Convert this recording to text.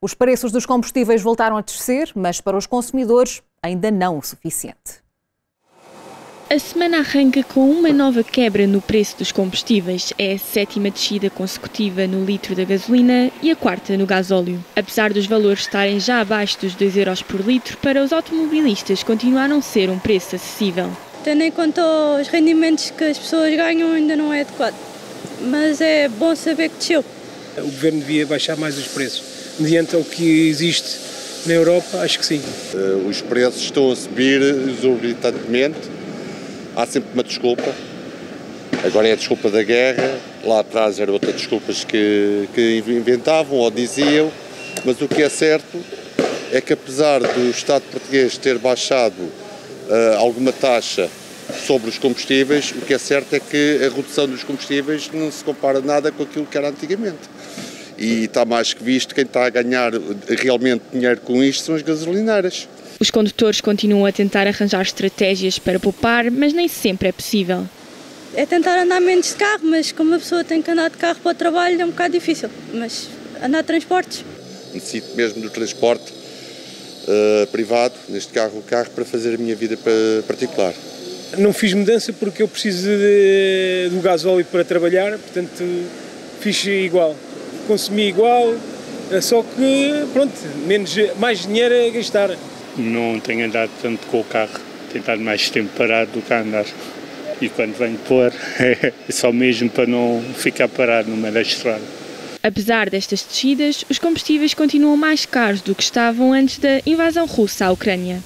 Os preços dos combustíveis voltaram a descer, mas para os consumidores ainda não o suficiente. A semana arranca com uma nova quebra no preço dos combustíveis. É a sétima descida consecutiva no litro da gasolina e a quarta no gasóleo. Apesar dos valores estarem já abaixo dos 2 euros por litro, para os automobilistas continuaram a ser um preço acessível. Tendo em conta os rendimentos que as pessoas ganham, ainda não é adequado. Mas é bom saber que desceu. O governo devia baixar mais os preços. Mediante o que existe na Europa, acho que sim. Uh, os preços estão a subir exorbitantemente há sempre uma desculpa. Agora é a desculpa da guerra, lá atrás eram outras desculpas que, que inventavam ou diziam, mas o que é certo é que apesar do Estado português ter baixado uh, alguma taxa sobre os combustíveis, o que é certo é que a redução dos combustíveis não se compara nada com aquilo que era antigamente. E está mais que visto, quem está a ganhar realmente dinheiro com isto são as gasolineiras. Os condutores continuam a tentar arranjar estratégias para poupar, mas nem sempre é possível. É tentar andar menos de carro, mas como a pessoa tem que andar de carro para o trabalho é um bocado difícil. Mas andar de transportes. Necessito mesmo do transporte uh, privado, neste carro, o carro, para fazer a minha vida particular. Não fiz mudança porque eu preciso de, do gasóleo para trabalhar, portanto fiz igual. Consumi igual, só que, pronto, menos, mais dinheiro a gastar não tenho andado tanto com o carro, tenho estado mais tempo parado do que a andar. E quando venho pôr, é só mesmo para não ficar parado no meio da estrada. Apesar destas descidas, os combustíveis continuam mais caros do que estavam antes da invasão russa à Ucrânia.